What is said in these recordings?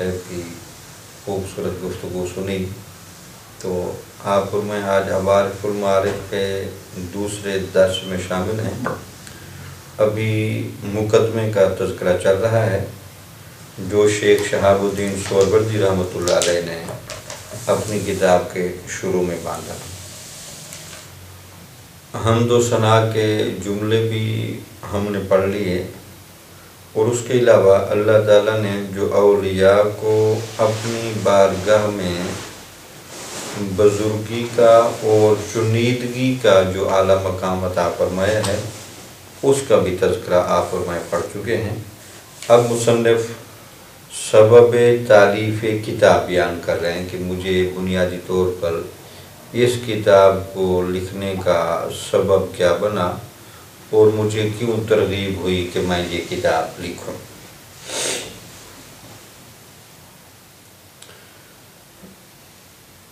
صاحب کی خوبصورت گفتگو سنی تو آپ اور میں آج عبارف المعارف کے دوسرے درس میں شامل ہیں۔ ابھی مقدمے کا تذکرہ چل رہا ہے۔ جو شیخ شہاب الدین سوربردی رحمۃ اللہ علیہ نے اپنی کتاب کے شروع میں باندھا۔ حمد و ثناء کے جملے بھی ہم نے پڑھ لیے۔ اور اس کے علاوہ اللہ تعالیٰ نے جو اولیاء کو اپنی بارگاہ میں بزرگی کا اور چنیدگی کا جو اعلیٰ مقام عطا فرمایا ہے، اس کا بھی تذکرہ آپ اور میں پڑھ چکے ہیں۔ اب مصنف سبب تعلیف کتاب بیان کر رہے ہیں کہ مجھے بنیادی طور پر اس کتاب کو لکھنے کا سبب کیا بنا۔ اور مجھے کیوں ترغیب ہوئی کہ میں یہ کتاب لکھوں؟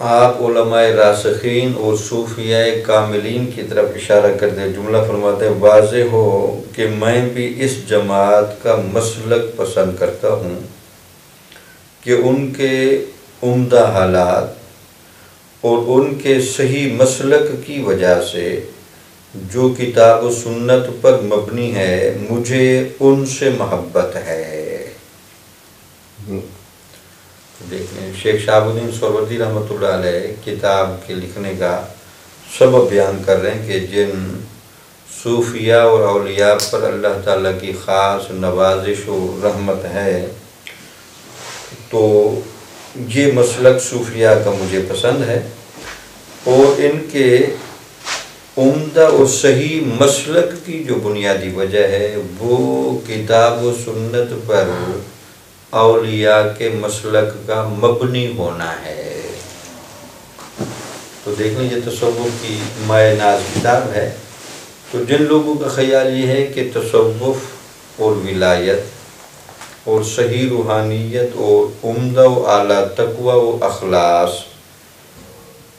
آپ علماء راسخین اور صوفیاء کاملین کی طرف اشارہ کرتے جملہ فرماتے ہیں، واضح ہو کہ میں بھی اس جماعت کا مسلک پسند کرتا ہوں کہ ان کے عمدہ حالات اور ان کے صحیح مسلک کی وجہ سے جو کتاب و سنت پر مبنی ہے، مجھے ان سے محبت ہے۔ دیکھیں شیخ شہاب الدین سوروردی رحمۃ اللہ علیہ کتاب کے لکھنے کا سبب بیان کر رہے ہیں کہ جن صوفیاء اور اولیاء پر اللہ تعالیٰ کی خاص نوازش و رحمت ہے، تو یہ مسلک صوفیاء کا مجھے پسند ہے۔ اور ان کے عمدہ اور صحیح مسلک کی جو بنیادی وجہ ہے، وہ کتاب و سنت پر اولیاء کے مسلک کا مبنی ہونا ہے۔ تو دیکھ لیجیے تصوف کی مائع ناز کتاب ہے۔ تو جن لوگوں کا خیال یہ ہے کہ تصوف اور ولایت اور صحیح روحانیت اور عمدہ و اعلیٰ تقوی و اخلاص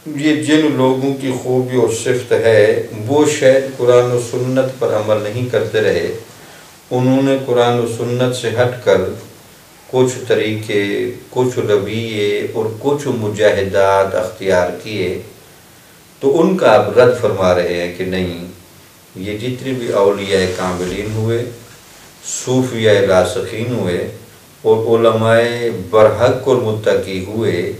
یہ جن لوگوں کی خوبی اور صفت ہے، وہ شاید قرآن و سنت پر عمل نہیں کرتے رہے۔ انہوں نے قرآن و سنت سے ہٹ کر کچھ طریقے، کچھ رویے اور کچھ مجاہدات اختیار کیے۔ تو ان کا آپ رد فرما رہے ہیں کہ نہیں، یہ جتنے بھی اولیاء کاملین ہوئے، صوفیاء راسخین ہوئے اور علماء برحق اور متقی ہوئے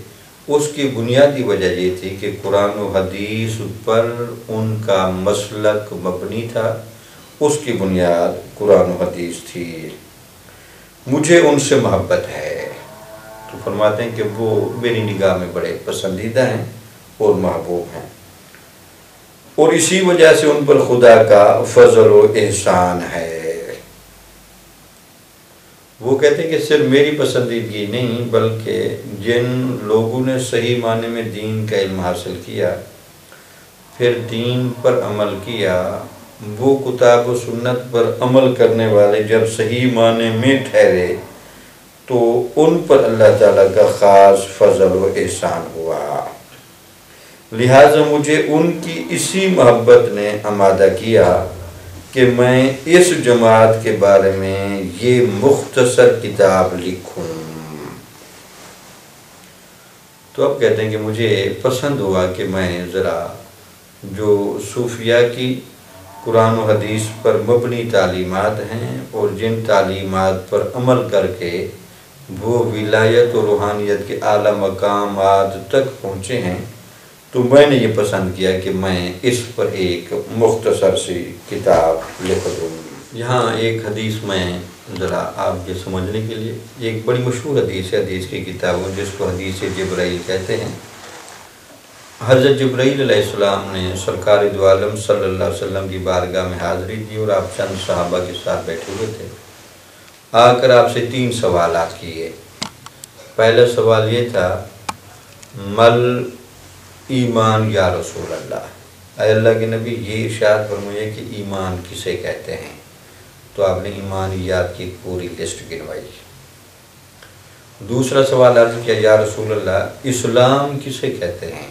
اس کی بنیادی وجہ یہ تھی کہ قرآن و حدیث پر ان کا مسلک مبنی تھا، اس کی بنیاد قرآن و حدیث تھی۔ مجھے ان سے محبت ہے۔ تو فرماتے ہیں کہ وہ میری نگاہ میں بڑے پسندیدہ ہیں اور محبوب ہیں۔ اور اسی وجہ سے ان پر خدا کا فضل و احسان ہے۔ وہ کہتے ہیں کہ صرف میری پسندیدگی نہیں بلکہ جن لوگوں نے صحیح معنی میں دین کا علم حاصل کیا، پھر دین پر عمل کیا، وہ کتاب و سنت پر عمل کرنے والے جب صحیح معنی میں ٹھہرے تو ان پر اللہ تعالیٰ کا خاص فضل و احسان ہوا۔ لہٰذا مجھے ان کی اسی محبت نے آمادہ کیا کہ میں اس جماعت کے بارے میں یہ مختصر کتاب لکھوں۔ تو اب کہتے ہیں کہ مجھے پسند ہوا کہ میں ذرا جو صوفیہ کی قرآن و حدیث پر مبنی تعلیمات ہیں اور جن تعلیمات پر عمل کر کے وہ ولایت و روحانیت کے اعلیٰ مقامات تک پہنچے ہیں، تو میں نے یہ پسند کیا کہ میں اس پر ایک مختصر سی کتاب لکھ دوں۔ یہاں ایک حدیث میں ذرا آپ یہ سمجھنے کے لیے ایک بڑی مشہور حدیث ہے، حدیث کی کتاب جس کو حدیث جبرائیل کہتے ہیں۔ حضرت جبرائیل علیہ السلام نے سرکار دو عالم صلی اللہ علیہ وسلم کی بارگاہ میں حاضری دی اور آپ چند صحابہ کے ساتھ بیٹھے ہوئے تھے۔ آ کر آپ سے تین سوالات کیے۔ پہلا سوال یہ تھا، مل ایمان یا رسول اللہ؟ اے اللہ کے نبی، یہ ارشاد فرمائیے کہ ایمان کسے کہتے ہیں؟ تو آپ نے ایمانیات کی پوری لسٹ گنوائی۔ دوسرا سوال عرض کیا، یا رسول اللہ، اسلام کسے کہتے ہیں؟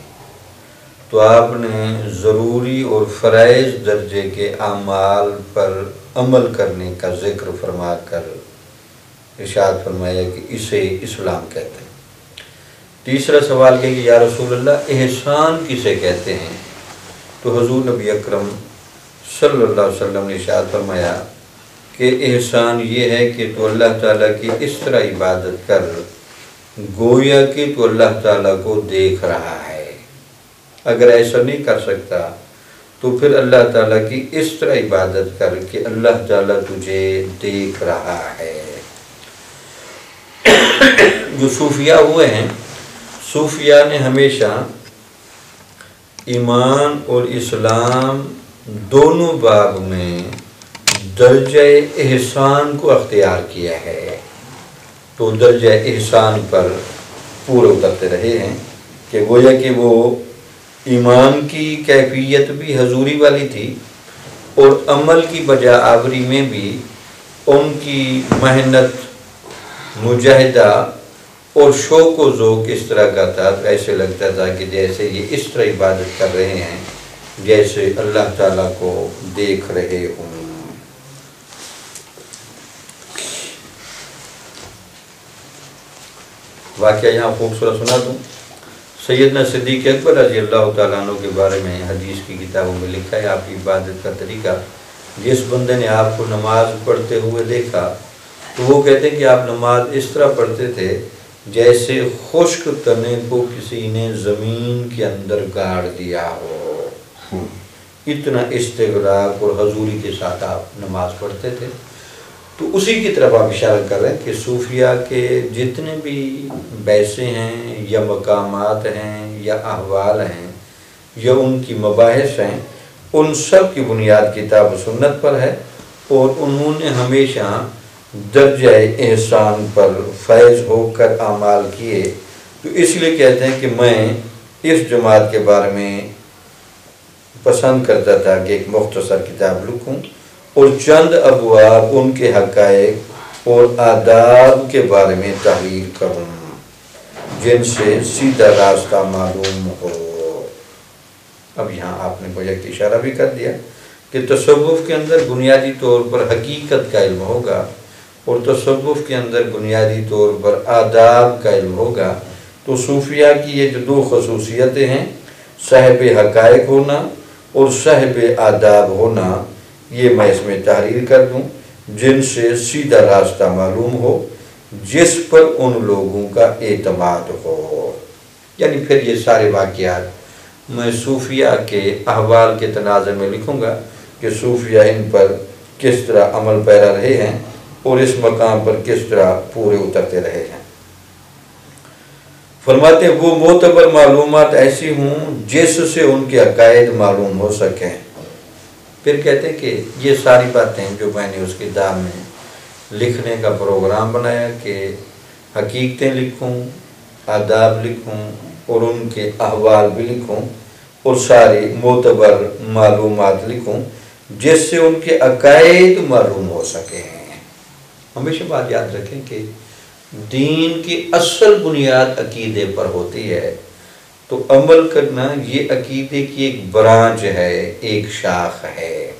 تو آپ نے ضروری اور فرائض درجے کے اعمال پر عمل کرنے کا ذکر فرما کر ارشاد فرمایا کہ اسے اسلام کہتے ہیں۔ تیسرا سوال کہ یا رسول اللہ، احسان کسے کہتے ہیں؟ تو حضور نبی اکرم صلی اللہ علیہ وسلم نے ارشاد فرمایا کہ احسان یہ ہے کہ تو اللہ تعالیٰ کی اس طرح عبادت کر، گویا کہ تو اللہ تعالیٰ کو دیکھ رہا ہے۔ اگر ایسا نہیں کر سکتا، تو پھر اللہ تعالیٰ کی اس طرح عبادت کر کہ اللہ تعالیٰ تجھے دیکھ رہا ہے۔ جو صوفیہ ہوئے ہیں صوفیہ نے ہمیشہ ایمان اور اسلام دونوں باب میں درجہ احسان کو اختیار کیا ہے۔ تو درجہ احسان پر پورے اترتے رہے ہیں کہ گویا کہ وہ ایمان کی کیفیت بھی حضوری والی تھی اور عمل کی بجا آوری میں بھی ان کی محنت، مجاہدہ اور شوق و ذوق اس طرح کا تھا۔ ایسے لگتا تھا کہ جیسے یہ اس طرح عبادت کر رہے ہیں جیسے اللہ تعالیٰ کو دیکھ رہے ہوں۔ واقعہ یہاں خوبصورت سنا دوں۔ سیدنا صدیق اکبر رضی اللہ تعالیٰ عنہ کے بارے میں حدیث کی کتابوں میں لکھا ہے آپ کی عبادت کا طریقہ۔ جس بندے نے آپ کو نماز پڑھتے ہوئے دیکھا تو وہ کہتے ہیں کہ آپ نماز اس طرح پڑھتے تھے جیسے خشک تنے کو کسی نے زمین کے اندر گاڑ دیا ہو۔ اتنا استغراق اور حضوری کے ساتھ آپ نماز پڑھتے تھے۔ تو اسی کی طرف آپ اشارہ کر رہے ہیں کہ صوفیہ کے جتنے بھی بیسے ہیں یا مقامات ہیں یا احوال ہیں یا ان کی مباحث ہیں، ان سب کی بنیاد کتاب و سنت پر ہے اور انہوں نے ہمیشہ درجہ احسان پر فیض ہو کر اعمال کیے۔ تو اس لیے کہتے ہیں کہ میں اس جماعت کے بارے میں پسند کرتا تھا کہ ایک مختصر کتاب لکھوں۔ اور چند ابواب ان کے حقائق اور آداب کے بارے میں تحریر کروں۔ جن سے سیدھا راستہ معلوم ہو۔ اب یہاں آپ نے کوئی اشارہ بھی کر دیا کہ تصوف کے اندر بنیادی طور پر حقیقت کا علم ہوگا اور تصوف کے اندر بنیادی طور پر آداب کا علم ہوگا تو صوفیہ کی یہ جو دو خصوصیتیں ہیں، صاحب حقائق ہونا اور صاحب آداب ہونا یہ میں اس میں تحریر کر دوں، جن سے سیدھا راستہ معلوم ہو، جس پر ان لوگوں کا اعتماد ہو۔ یعنی پھر یہ سارے واقعات میں صوفیہ کے احوال کے تناظر میں لکھوں گا کہ صوفیہ ان پر کس طرح عمل پیرا رہے ہیں اور اس مقام پر کس طرح پورے اترتے رہے ہیں۔ فرماتے ہیں، وہ معتبر معلومات ایسی ہوں جس سے ان کے عقائد معلوم ہو سکیں۔ پھر کہتے ہیں کہ یہ ساری باتیں جو میں نے اس کتاب میں لکھنے کا پروگرام بنایا کہ حقیقتیں لکھوں، آداب لکھوں اور ان کے احوال بھی لکھوں اور ساری معتبر معلومات لکھوں جس سے ان کے عقائد معلوم ہو سکیں ہمیشہ بات یاد رکھیں کہ دین کی اصل بنیاد عقیدے پر ہوتی ہے۔ تو عمل کرنا یہ عقیدے کی ایک برانچ ہے، ایک شاخ ہے۔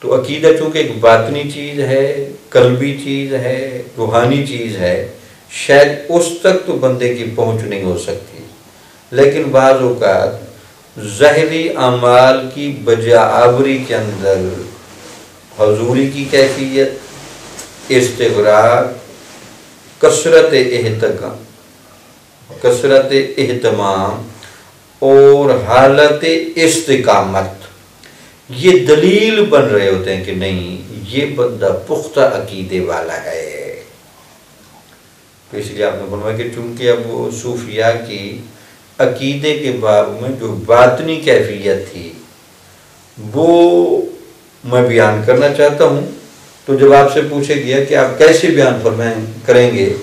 تو عقیدہ چونکہ ایک باطنی چیز ہے، قلبی چیز ہے، روحانی چیز ہے، شاید اس تک تو بندے کی پہنچ نہیں ہو سکتی۔ لیکن بعض اوقات ظاہری اعمال کی بجا آوری کے اندر حضوری کی کیفیت، استغراق، کثرت احتکام کثرت اہتمام اور حالت استقامت۔ یہ دلیل بن رہے ہوتے ہیں کہ نہیں، یہ بندہ پختہ عقیدے والا ہے۔ تو اس لیے آپ نے بنوایا کہ چونکہ اب وہ صوفیہ کی عقیدے کے باب میں جو باطنی کیفیت تھی، وہ میں بیان کرنا چاہتا ہوں۔ تو جب آپ سے پوچھے گیا کہ آپ کیسے بیان فرمائیں، کریں گے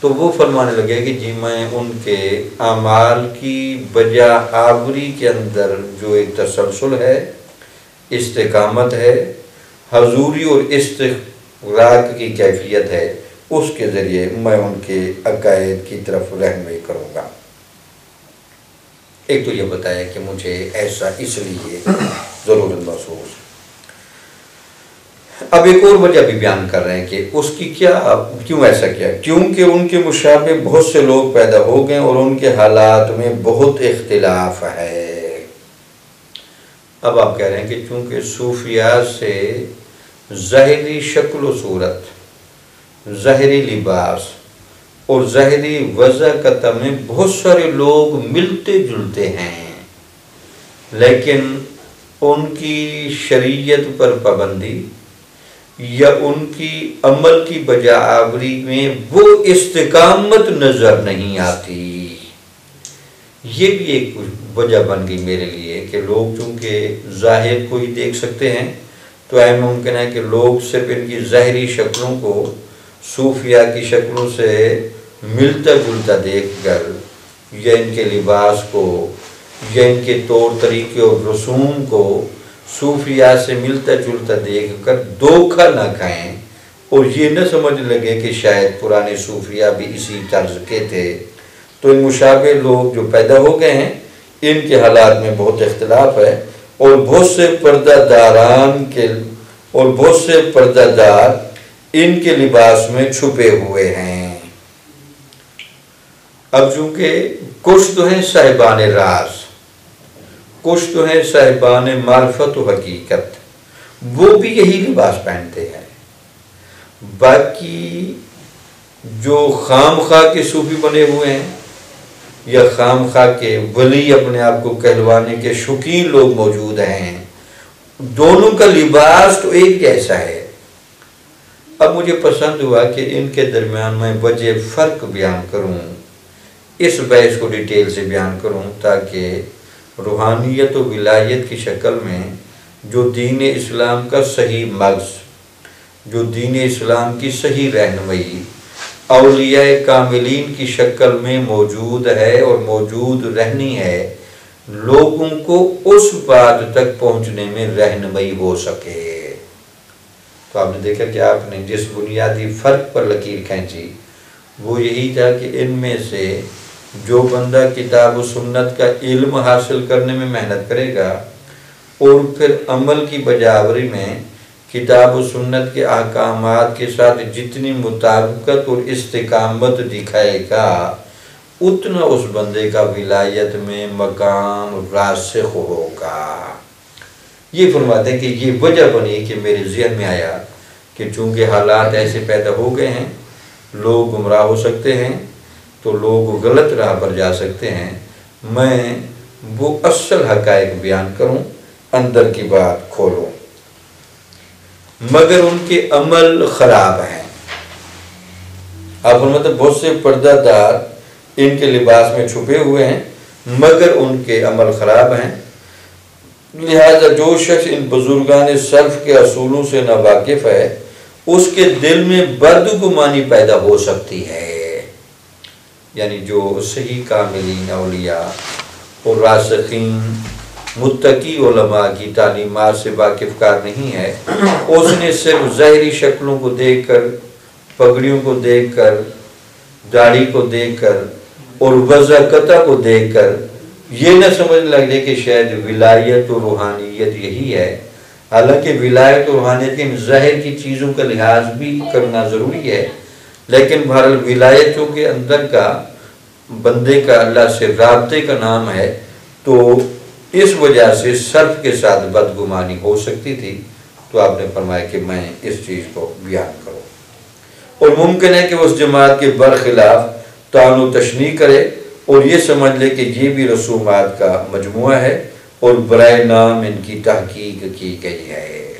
تو وہ فرمانے لگے کہ جی میں ان کے اعمال کی بجا آوری کے اندر جو ایک تسلسل ہے، استقامت ہے، حضوری اور استغراق کی کیفیت ہے، اس کے ذریعے میں ان کے عقائد کی طرف رہنمائی کروں گا۔ ایک تو یہ بتایا کہ مجھے ایسا اس لیے ضرورت محسوس اب ایک اور وجہ بھی بیان کر رہے ہیں کہ اس کی کیا کیوں ایسا کیا؟ کیونکہ ان کے مشابہ بہت سے لوگ پیدا ہو گئے اور ان کے حالات میں بہت اختلاف ہے۔ اب آپ کہہ رہے ہیں کہ چونکہ صوفیات سے ظاہری شکل و صورت ظاہری لباس اور ظاہری وضع کا میں بہت سارے لوگ ملتے جلتے ہیں، لیکن ان کی شریعت پر پابندی یا ان کی عمل کی بجاوری میں وہ استقامت نظر نہیں آتی۔ یہ بھی ایک وجہ بن گئی میرے لیے کہ لوگ چونکہ ظاہر کو ہی دیکھ سکتے ہیں، تو اہم ممکن ہے کہ لوگ صرف ان کی ظاہری شکلوں کو صوفیہ کی شکلوں سے ملتا جلتا دیکھ کر یا ان کے لباس کو یا ان کے طور طریقے اور رسوم کو صوفیہ سے ملتا جلتا دیکھ کر دھوکہ نہ کھائیں اور یہ نہ سمجھ لگے کہ شاید پرانے صوفیہ بھی اسی طرز کے تھے۔ تو ان مشابہ لوگ جو پیدا ہو گئے ہیں، ان کے حالات میں بہت اختلاف ہے اور بہت سے پردہ داران کے اور بہت سے پردہ دار ان کے لباس میں چھپے ہوئے ہیں۔ اب چونکہ کچھ تو ہیں صاحبان راز کچھ تو ہیں صاحبان معرفت و حقیقت۔ وہ بھی یہی لباس پہنتے ہیں۔ باقی جو خام خواہ کے صوفی بنے ہوئے ہیں یا خام خواہ کے ولی اپنے آپ کو کہلوانے کے شوقین لوگ موجود ہیں، دونوں کا لباس تو ایک جیسا ہے۔ اب مجھے پسند ہوا کہ ان کے درمیان میں وجہ فرق بیان کروں۔ اس بحث کو ڈیٹیل سے بیان کروں تاکہ روحانیت و ولایت کی شکل میں جو دین اسلام کا صحیح مغز، جو دین اسلام کی صحیح رہنمائی، اولیاء کاملین کی شکل میں موجود ہے اور موجود رہنی ہے، لوگوں کو اس بات تک پہنچنے میں رہنمائی ہو سکے۔ تو آپ نے دیکھا کہ آپ نے جس بنیادی فرق پر لکیر کھینچی، وہ یہی تھا کہ ان میں سے جو بندہ کتاب و سنت کا علم حاصل کرنے میں محنت کرے گا اور پھر عمل کی بجاوری میں کتاب و سنت کے احکامات کے ساتھ جتنی مطابقت اور استقامت دکھائے گا، اتنا اس بندے کا ولایت میں مقام راسخ ہوگا۔ یہ فرماتے ہیں کہ یہ وجہ بنی کہ میرے ذہن میں آیا کہ چونکہ حالات ایسے پیدا ہو گئے ہیں، لوگ گمراہ ہو سکتے ہیں تو لوگ غلط راہ پر جا سکتے ہیں۔ میں وہ اصل حقائق بیان کروں، اندر کی بات کھولوں۔ مگر ان کے عمل خراب ہیں۔ اب مطلب بہت سے پردہ دار ان کے لباس میں چھپے ہوئے ہیں، مگر ان کے عمل خراب ہیں۔ لہذا جو شخص ان بزرگان صرف کے اصولوں سے ناواقف ہے، اس کے دل میں برد گمانی پیدا ہو سکتی ہے۔ یعنی جو صحیح کاملین اولیاء اور راسخین متقی علماء کی تعلیمات سے واقف کار نہیں ہے، اس نے صرف ظاہری شکلوں کو دیکھ کر، پگڑیوں کو دیکھ کر، داڑھی کو دیکھ کر اور وضاقتہ کو دیکھ کر یہ نہ سمجھ لگ جائے کہ شاید ولایت و روحانیت یہی ہے۔ حالانکہ ولایت و روحانیت ان ظاہر کی چیزوں کا لحاظ بھی کرنا ضروری ہے۔ لیکن بہرحال ولایتوں کے اندر کا بندے کا اللہ سے رابطے کا نام ہے، تو اس وجہ سے صرف کے ساتھ بدگمانی ہو سکتی تھی۔ تو آپ نے فرمایا کہ میں اس چیز کو بیان کروں۔ اور ممکن ہے کہ اس جماعت کے برخلاف تعن و تشنی کرے اور یہ سمجھ لے کہ یہ بھی رسومات کا مجموعہ ہے اور برائے نام ان کی تحقیق کی گئی ہے۔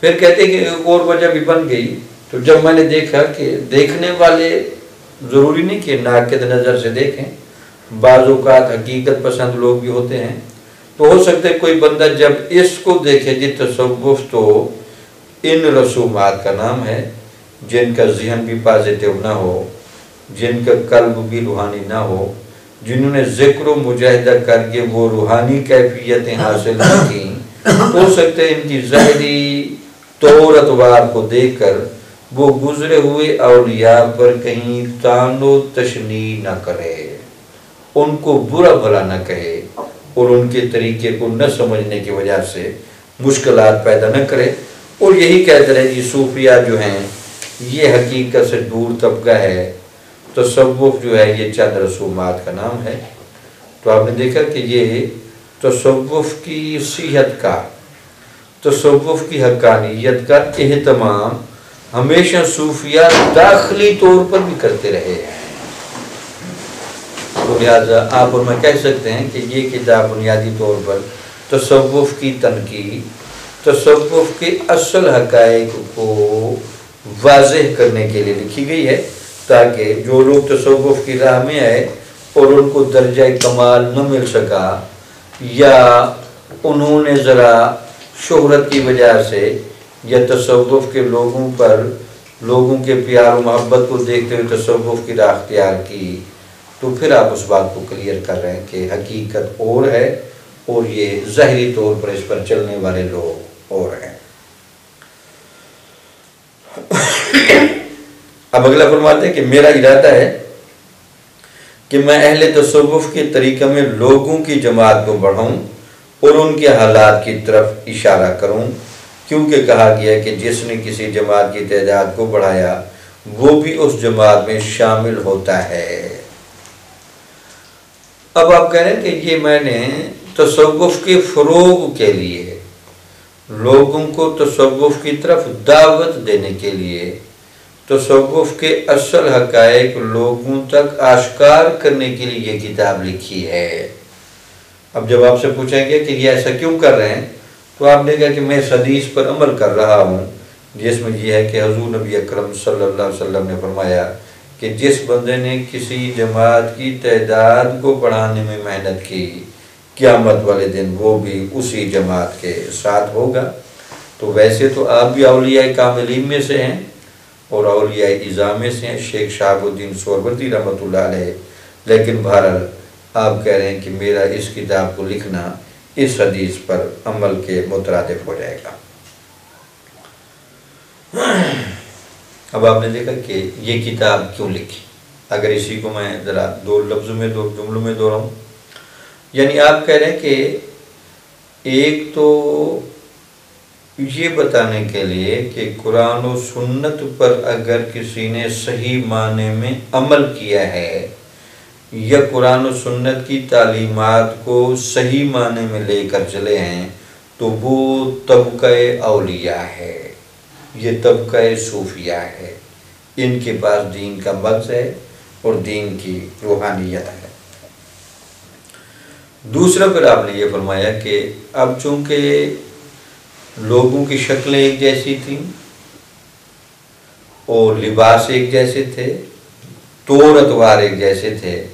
پھر کہتے کہ ایک اور وجہ بھی بن گئی۔ تو جب میں نے دیکھا کہ دیکھنے والے ضروری نہیں کہ ناقد نظر سے دیکھیں، بعض اوقات حقیقت پسند لوگ بھی ہوتے ہیں۔ تو ہو سکتا ہے کوئی بندہ جب اس کو دیکھے جی تصوف تو ان رسومات کا نام ہے، جن کا ذہن بھی پازیٹیو نہ ہو، جن کا قلب بھی روحانی نہ ہو، جنہوں نے ذکر و مجاہدہ کر کے وہ روحانی کیفیتیں حاصل نہ کی ہو سکتے ان کی ظاہری طور اتوار کو دیکھ کر وہ گزرے ہوئے اولیاء پر کہیں تان و تشنی نہ کرے۔ ان کو برا بھلا نہ کہے اور ان کے طریقے کو نہ سمجھنے کی وجہ سے مشکلات پیدا نہ کرے۔ اور یہی کہتے رہے جی صوفیہ جو ہیں، یہ حقیقت سے دور طبقہ ہے۔ تصوف جو ہے، یہ چند رسومات کا نام ہے۔ تو آپ نے دیکھا کہ یہ تصوف کی صحت کا، تصوف کی حقانیت کا اہتمام ہمیشہ صوفیہ داخلی طور پر بھی کرتے رہے ہیں۔ تو لہٰذا آپ اور میں کہہ سکتے ہیں کہ یہ کتاب بنیادی طور پر تصوف کی تنقید، تصوف کے اصل حقائق کو واضح کرنے کے لیے لکھی گئی ہے تاکہ جو لوگ تصوف کی راہ میں آئے اور ان کو درجہ کمال نہ مل سکا یا انہوں نے ذرا شہرت کی وجہ سے یا تصوف کے لوگوں پر، لوگوں کے پیار و محبت کو دیکھتے ہوئے تصوف کی راہ اختیار کی، تو پھر آپ اس بات کو کلیئر کر رہے ہیں کہ حقیقت اور ہے اور یہ ظاہری طور پر اس پر چلنے والے لوگ اور ہیں۔ اب اگلا فرماتے ہیں کہ میرا ارادہ ہے کہ میں اہل تصوف کے طریقہ میں لوگوں کی جماعت کو بڑھاؤں اور ان کے حالات کی طرف اشارہ کروں۔ کیونکہ کہا گیا کہ جس نے کسی جماعت کی تعداد کو بڑھایا، وہ بھی اس جماعت میں شامل ہوتا ہے۔ اب آپ کہہ رہے ہیں کہ یہ میں نے تصوف کے فروغ کے لیے، لوگوں کو تصوف کی طرف دعوت دینے کے لیے، تصوف کے اصل حقائق لوگوں تک آشکار کرنے کے لیے یہ کتاب لکھی ہے۔ اب جب آپ سے پوچھیں گے کہ یہ ایسا کیوں کر رہے ہیں تو آپ نے کہا کہ میں حدیث پر عمل کر رہا ہوں، جس میں یہ ہے کہ حضور نبی اکرم صلی اللہ علیہ وسلم نے فرمایا کہ جس بندے نے کسی جماعت کی تعداد کو بڑھانے میں محنت کی، قیامت والے دن وہ بھی اسی جماعت کے ساتھ ہوگا۔ تو ویسے تو آپ بھی اولیاء کاملین میں سے ہیں اور اولیاء اظام سے ہیں، شیخ شاہب الدین سوربردی رحمۃ اللہ علیہ۔ لیکن بہرحال آپ کہہ رہے ہیں کہ میرا اس کتاب کو لکھنا اس حدیث پر عمل کے مترادف ہو جائے گا۔ اب آپ نے دیکھا کہ یہ کتاب کیوں لکھی؟ اگر اسی کو میں ذرا دو لفظوں میں، دو جملوں میں دو رہا ہوں۔ یعنی آپ کہہ رہے ہیں کہ ایک تو یہ بتانے کے لیے کہ قرآن و سنت پر اگر کسی نے صحیح معنی میں عمل کیا ہے یا قرآن و سنت کی تعلیمات کو صحیح معنی میں لے کر چلے ہیں، تو وہ طبقہ اولیاء ہے۔ یہ طبقہ صوفیہ ہے۔ ان کے پاس دین کا مغز ہے اور دین کی روحانیت ہے۔ دوسرا پھر آپ نے یہ فرمایا کہ اب چونکہ لوگوں کی شکلیں ایک جیسی تھیں اور لباس ایک جیسے تھے طور اتوار ایک جیسے تھے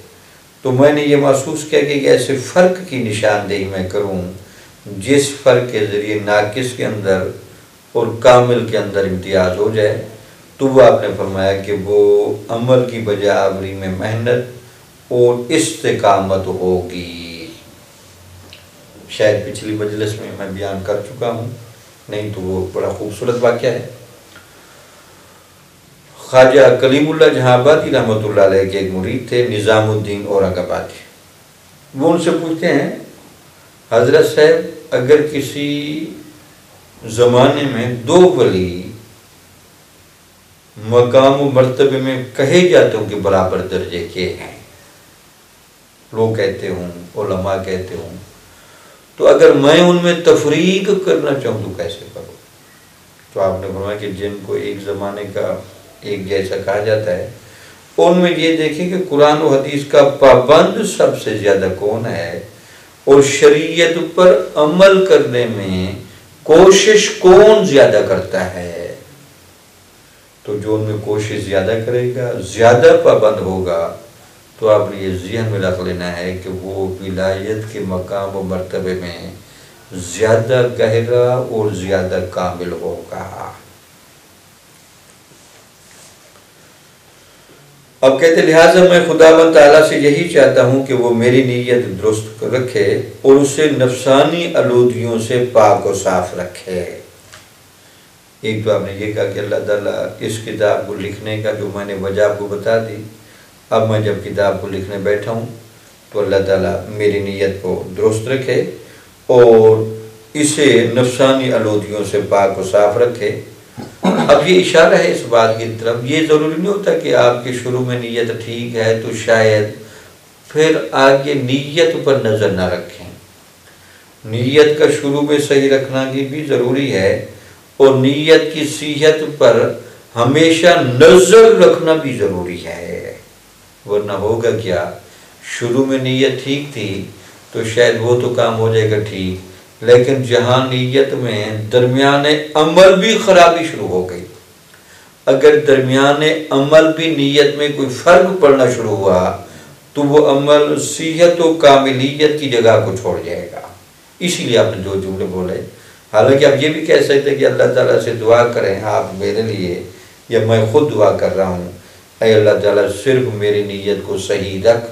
تو میں نے یہ محسوس کیا کہ ایسے فرق کی نشاندہی میں کروں جس فرق کے ذریعے ناقص کے اندر اور کامل کے اندر امتیاز ہو جائے۔ تو وہ آپ نے فرمایا کہ وہ عمل کی بجا آوری میں محنت اور استقامت ہوگی۔ شاید پچھلی مجلس میں میں بیان کر چکا ہوں، نہیں تو وہ بڑا خوبصورت واقعہ ہے۔ خواجہ کلیم اللہ جہاں آبادی رحمۃ اللہ علیہ کے ایک مرید تھے نظام الدین اورنگ آبادی وہ ان سے پوچھتے ہیں، حضرت صاحب، اگر کسی زمانے میں دو ولی مقام و مرتبے میں کہے جاتے ہوں کہ برابر درجے کے ہیں لوگ کہتے ہوں، علماء کہتے ہوں، تو اگر میں ان میں تفریق کرنا چاہوں تو کیسے کروں؟ تو آپ نے فرمایا کہ جن کو ایک زمانے کا ایک جیسا کہا جاتا ہے۔ ان میں یہ دیکھیں کہ قرآن و حدیث کا پابند سب سے زیادہ کون ہے؟ اور شریعت پر عمل کرنے میں کوشش کون زیادہ کرتا ہے؟ تو جو ان میں کوشش زیادہ کرے گا، زیادہ پابند ہوگا، تو آپ نے یہ ذہن میں رکھ لینا ہے کہ وہ ولایت کے مقام و مرتبے میں زیادہ گہرا اور زیادہ کامل ہوگا۔ اب کہتے لہٰذا میں خدا و تعالیٰ سے یہی چاہتا ہوں کہ وہ میری نیت درست رکھے اور اسے نفسانی آلودگیوں سے پاک و صاف رکھے۔ ایک تو آپ نے یہ کہا کہ اللہ تعالیٰ اس کتاب کو لکھنے کا جو میں نے وجہ آپ کو بتا دی، اب میں جب کتاب کو لکھنے بیٹھا ہوں تو اللہ تعالیٰ میری نیت کو درست رکھے اور اسے نفسانی آلودگیوں سے پاک و صاف رکھے۔ اب یہ اشارہ ہے اس بات کی طرف، یہ ضروری نہیں ہوتا کہ آپ کی شروع میں نیت ٹھیک ہے تو شاید پھر آگے نیت پر نظر نہ رکھیں۔ نیت کا شروع میں صحیح رکھنا کی بھی ضروری ہے اور نیت کی صحت پر ہمیشہ نظر رکھنا بھی ضروری ہے۔ ورنہ ہوگا کیا؟ شروع میں نیت ٹھیک تھی تو شاید وہ تو کام ہو جائے گا ٹھیک۔ لیکن جہاں نیت میں درمیان عمل بھی خرابی شروع ہو گئی۔ اگر درمیان عمل بھی نیت میں کوئی فرق پڑنا شروع ہوا، تو وہ عمل صحت و کاملیت کی جگہ کو چھوڑ جائے گا۔ اسی لیے آپ نے دو جملے بولے۔ حالانکہ آپ یہ بھی کہہ سکتے کہ اللہ تعالیٰ سے دعا کریں، آپ میرے لیے یا میں خود دعا کر رہا ہوں۔ اے اللہ تعالیٰ، صرف میری نیت کو صحیح رکھ۔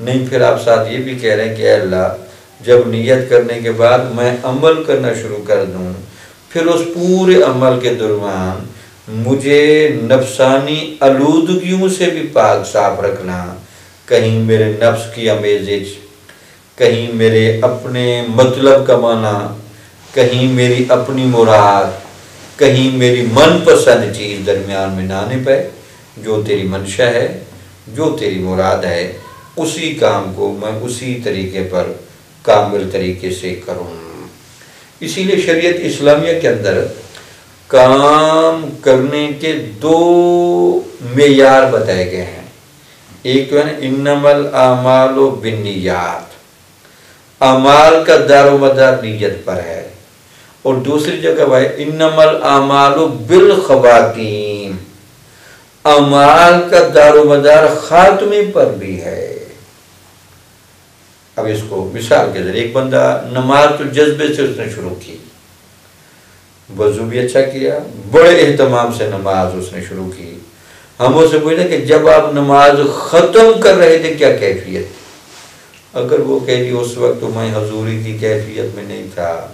نہیں، پھر آپ ساتھ یہ بھی کہہ رہے ہیں کہ اے اللہ جب نیت کرنے کے بعد میں عمل کرنا شروع کر دوں، پھر اس پورے عمل کے درمیان مجھے نفسانی آلودگیوں سے بھی پاک صاف رکھنا، کہیں میرے نفس کی امیزج کہیں میرے اپنے مطلب کمانا، کہیں میری اپنی مراد، کہیں میری من پسند چیز درمیان میں نہ آنے پائے جو تیری منشا ہے، جو تیری مراد ہے، اسی کام کو میں اسی طریقے پر کامل طریقے سے کروں۔ اسی لیے شریعت اسلامیہ کے اندر کام کرنے کے دو معیار بتائے گئے ہیں۔ ایک تو ہے نا، انمل اعمال و بنیات۔ اعمال کا دار و مدار نیت پر ہے۔ اور دوسری جگہ ہے، انمل اعمال و بالخواتین۔ اعمال کا دار و مدار خاتمے پر بھی ہے۔ اب اس کو مثال کے ذریعے ایک بندہ نماز تو جذبے سے اس نے شروع کی۔ وضو بھی اچھا کیا، بڑے اہتمام سے نماز اس نے شروع کی۔ ہم اسے پوچھتے کہ جب آپ نماز ختم کر رہے تھے، کیا کیفیت؟ اگر وہ کہہ دی، اس وقت تو میں حضوری کی کیفیت میں نہیں تھا۔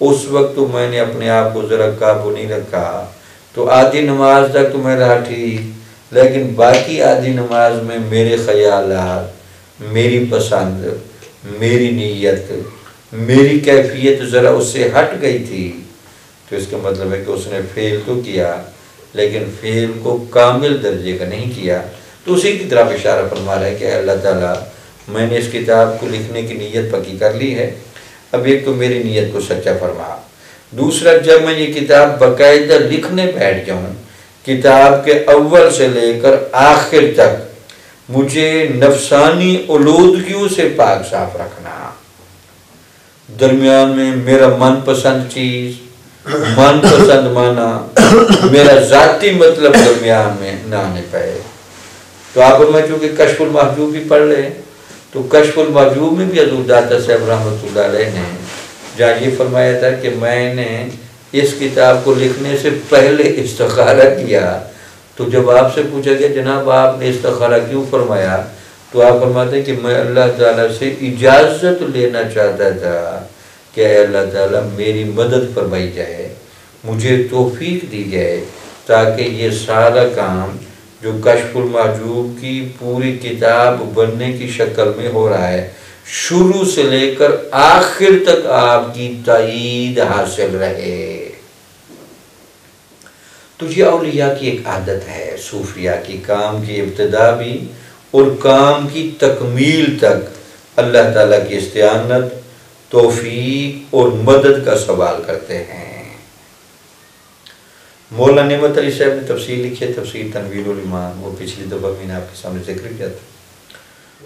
اس وقت تو میں نے اپنے آپ کو ذرا قابو نہیں رکھا۔ تو آدھی نماز تک تو میں رہا ٹھیک، لیکن باقی آدھی نماز میں میرے خیالات میری پسند، میری نیت، میری کیفیت ذرا اس سے ہٹ گئی تھی۔ تو اس کا مطلب ہے کہ اس نے فیل تو کیا، لیکن فیل کو کامل درجے کا نہیں کیا۔ تو اسی کی طرف اشارہ فرما رہا ہے کہ اللہ تعالیٰ، میں نے اس کتاب کو لکھنے کی نیت پکی کر لی ہے۔ اب ایک تو میری نیت کو سچا فرما۔ دوسرا، جب میں یہ کتاب باقاعدہ لکھنے بیٹھ جاؤں، کتاب کے اول سے لے کر آخر تک مجھے نفسانی علودگیوں سے پاک صاف رکھنا۔ درمیان میں میرا من پسند چیز، من پسند مانا میرا ذاتی مطلب درمیان میں نہ آنے پائے۔ تو آپ میں چونکہ کشف المحجوب بھی پڑھ لیں، تو کشف المحجوب میں بھی حضور داتا صاحب رحمۃ اللہ علیہ نے جہاں یہ فرمایا تھا کہ میں نے اس کتاب کو لکھنے سے پہلے استخارہ کیا۔ تو جب آپ سے پوچھا گیا، جناب آپ نے استخارہ کیوں فرمایا؟ تو آپ فرماتے ہیں کہ میں اللہ تعالیٰ سے اجازت لینا چاہتا تھا کہ اے اللہ تعالیٰ میری مدد فرمائی جائے، مجھے توفیق دی جائے تاکہ یہ سارا کام جو کشف المعجوب کی پوری کتاب بننے کی شکل میں ہو رہا ہے، شروع سے لے کر آخر تک آپ کی تائید حاصل رہے۔ تو یہ اولیاء کی ایک عادت ہے صوفیہ کی کام کی ابتدا بھی اور کام کی تکمیل تک اللہ تعالیٰ کی استعانت، توفیق اور مدد کا سوال کرتے ہیں۔ مولانا نعمت علی صاحب نے تفصیل لکھی ہے، تفصیل تنویر الایمان، وہ پچھلی دفعہ میں نے آپ کے سامنے ذکر کیا تھا۔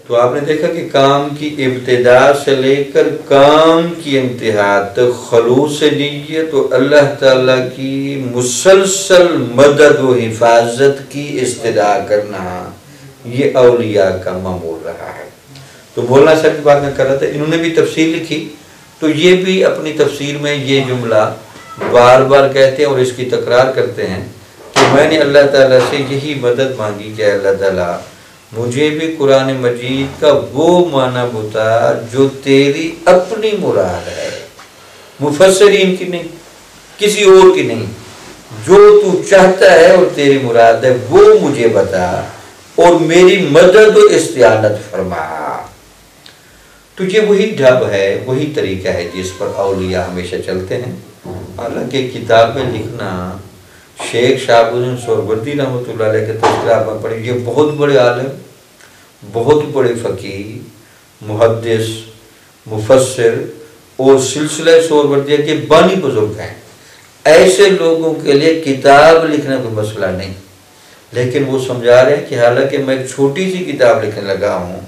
تو آپ نے دیکھا کہ کام کی ابتدا سے لے کر کام کی انتہا تک خلوص نیت تو اللہ تعالیٰ کی مسلسل مدد و حفاظت کی استدا کرنا یہ اولیاء کا معمول رہا ہے۔ تو بولنا صاحب کی بات میں کر رہا تھا، انہوں نے بھی تفصیل لکھی۔ تو یہ بھی اپنی تفسیر میں یہ جملہ بار بار کہتے ہیں اور اس کی تکرار کرتے ہیں کہ میں نے اللہ تعالیٰ سے یہی مدد مانگی کہ اللہ تعالیٰ مجھے بھی قرآن مجید کا وہ معنی بتا جو تیری اپنی مراد ہے۔ مفسرین کی نہیں، کسی اور کی نہیں۔ جو تو چاہتا ہے اور تیری مراد ہے، وہ مجھے بتا اور میری مدد و استعانت فرما۔ تو یہ وہی ڈھب ہے، وہی طریقہ ہے جس پر اولیاء ہمیشہ چلتے ہیں۔ حالانکہ کتابیں لکھنا شیخ شاہب الدین سوربردی رحمۃ اللہ علیہ کے تذکرہ میں پڑھی یہ بہت بڑے عالم، بہت بڑے فقیر محدث، مفسر اور سلسلہ سوربردیہ کے بانی بزرگ ہیں۔ ایسے لوگوں کے لیے کتاب لکھنا کوئی مسئلہ نہیں۔ لیکن وہ سمجھا رہے ہیں کہ حالانکہ میں ایک چھوٹی سی کتاب لکھنے لگا ہوں،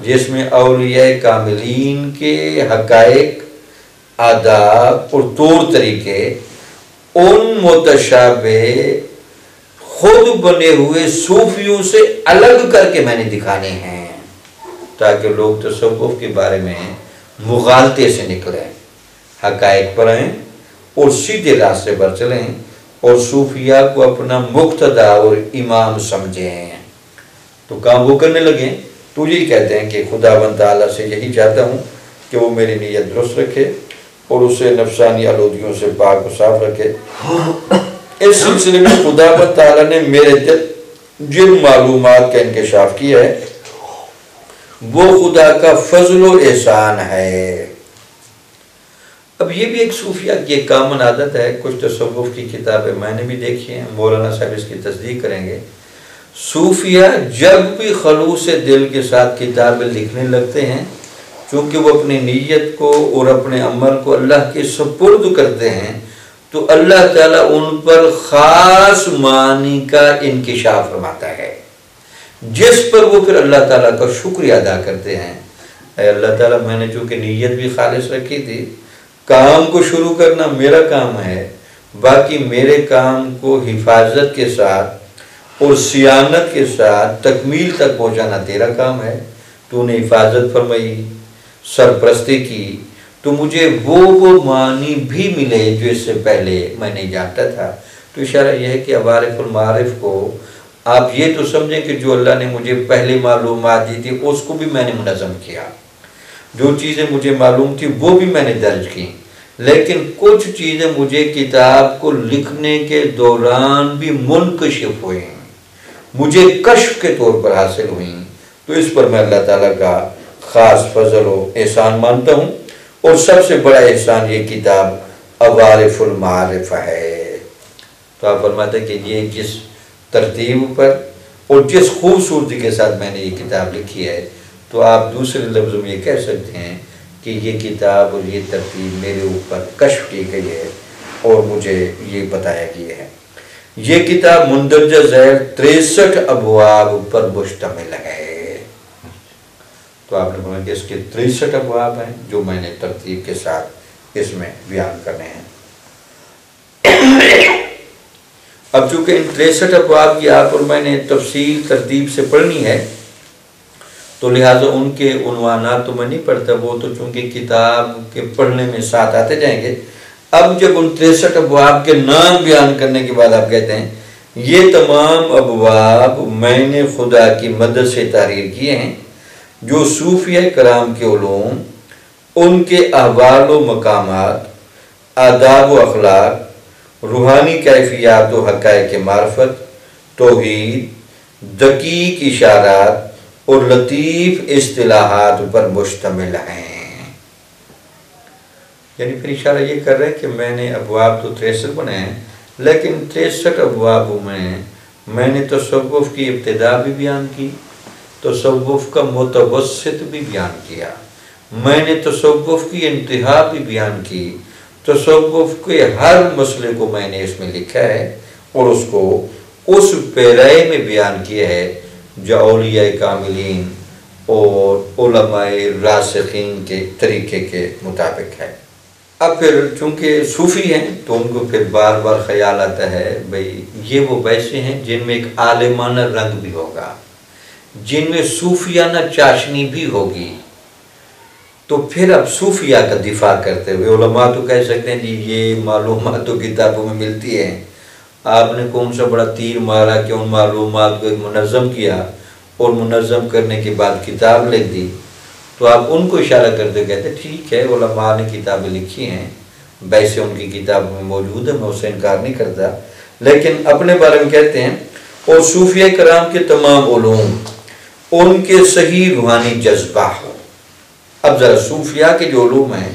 جس میں اولیاء کاملین کے حقائق، آداب اور طور طریقے ان متشابہ خود بنے ہوئے صوفیوں سے الگ کر کے میں نے دکھانے ہیں تاکہ لوگ تصوف کے بارے میں مغالطے سے نکلیں۔ حقائق پڑھیں اور سیدھے راستے پر چلیں اور صوفیہ کو اپنا مقتدا اور امام سمجھیں۔ تو کام وہ کرنے لگیں تو یہی کہتے ہیں کہ خدا بند تعالیٰ سے یہی چاہتا ہوں کہ وہ میری نیت درست رکھے۔ اور اسے نفسانی آلودیوں سے پاک و صاف رکھے۔ اس سلسلے میں خدا بند تعالیٰ نے میرے دل جن معلومات کا انکشاف کیا ہے، وہ خدا کا فضل و احسان ہے۔ اب یہ بھی ایک صوفیہ کی ایک کامن عادت ہے۔ کچھ تصوف کی کتابیں میں نے بھی دیکھی ہیں، مولانا صاحب اس کی تصدیق کریں گے۔ صوفیہ جب بھی خلوص دل کے ساتھ کتابیں لکھنے لگتے ہیں چونکہ وہ اپنی نیت کو اور اپنے عمل کو اللہ کے سپرد کرتے ہیں، تو اللہ تعالیٰ ان پر خاص معنی کا انکشاف فرماتا ہے۔ جس پر وہ پھر اللہ تعالیٰ کا شکریہ ادا کرتے ہیں۔ اے اللہ تعالیٰ، میں نے چونکہ نیت بھی خالص رکھی تھی، کام کو شروع کرنا میرا کام ہے، باقی میرے کام کو حفاظت کے ساتھ اور سیانت کے ساتھ تکمیل تک پہنچانا تیرا کام ہے۔ تو نے حفاظت فرمائی سرپرستی کی، تو مجھے وہ وہ معنی بھی ملے جو اس سے پہلے میں نہیں جانتا تھا۔ تو اشارہ یہ ہے کہ عوارف المعارف کو آپ یہ تو سمجھیں کہ جو اللہ نے مجھے پہلی معلومات دی تھی، اس کو بھی میں نے منظم کیا۔ جو چیزیں مجھے معلوم تھی، وہ بھی میں نے درج کی۔ لیکن کچھ چیزیں مجھے کتاب کو لکھنے کے دوران بھی منکشف ہوئیں۔ مجھے کشف کے طور پر حاصل ہوئیں۔ تو اس پر میں اللہ تعالیٰ کا خاص فضل و احسان مانتا ہوں۔ اور سب سے بڑا احسان یہ کتاب عوارف المعارف ہے۔ تو آپ فرماتے ہیں کہ یہ جس ترتیب پر اور جس خوبصورتی کے ساتھ میں نے یہ کتاب لکھی ہے، تو آپ دوسرے لفظ میں یہ کہہ سکتے ہیں کہ یہ کتاب اور یہ ترتیب میرے اوپر کشف کی گئی ہے اور مجھے یہ بتایا گیا ہے۔ یہ کتاب مندرجہ ذیل تریسٹھ ابواب پر مشتمل ہے۔ تو آپ نے بولا کہ اس کے تریسٹھ ابواب ہیں جو میں نے ترتیب کے ساتھ اس میں بیان کرنے ہیں۔ اب چونکہ ان تریسٹھ ابواب کی آپ اور میں نے تفصیل ترتیب سے پڑھنی ہے، تو لہٰذا ان کے عنوانات تو میں نہیں پڑھتا، وہ تو چونکہ کتاب کے پڑھنے میں ساتھ آتے جائیں گے۔ اب جب ان تریسٹھ ابواب کے نام بیان کرنے کے بعد آپ کہتے ہیں، یہ تمام ابواب میں نے خدا کی مدد سے تحریر کیے ہیں۔ جو صوفیہ کرام کے علوم، ان کے احوال و مقامات، آداب و اخلاق، روحانی کیفیات و حقائق معرفت، توحید، دقیق اشارات اور لطیف اصطلاحات پر مشتمل ہیں۔ یعنی پھر اشارہ یہ کر رہے ہیں کہ میں نے ابواب تو تریسٹھ بنے ہیں، لیکن تریسٹھ ابواب میں میں نے تصوف کی ابتدا بھی بیان کی تصوف کا متوسط بھی بیان کیا۔ میں نے تصوف کی انتہا بھی بیان کی۔ تصوف کے ہر مسئلے کو میں نے اس میں لکھا ہے اور اس کو اس پیرائے میں بیان کیا ہے جو اولیاء کاملین اور علماء راسخین کے طریقے کے مطابق ہے۔ اب پھر چونکہ صوفی ہیں تو ان کو پھر بار بار خیال آتا ہے بھئی یہ وہ ویسے ہیں جن میں ایک عالمانہ رنگ بھی ہوگا۔ جن میں صوفیانہ چاشنی بھی ہوگی، تو پھر اب صوفیہ کا دفاع کرتے ہوئے علماء تو کہہ سکتے ہیں جی یہ معلومات تو کتابوں میں ملتی ہیں۔ آپ نے کون سا بڑا تیر مارا کہ ان معلومات کو منظم کیا اور منظم کرنے کے بعد کتاب لکھ دی تو آپ ان کو اشارہ کرتے کہتے ٹھیک ہے، علماء نے کتابیں لکھی ہیں۔ ویسے ان کی کتاب میں موجود ہے، میں اسے انکار نہیں کرتا۔ لیکن اپنے بارے میں کہتے ہیں، اور صوفیہ کرام کے تمام علوم ان کے صحیح روحانی جذبہ ہو اب ذرا صوفیہ کے جو علوم ہیں،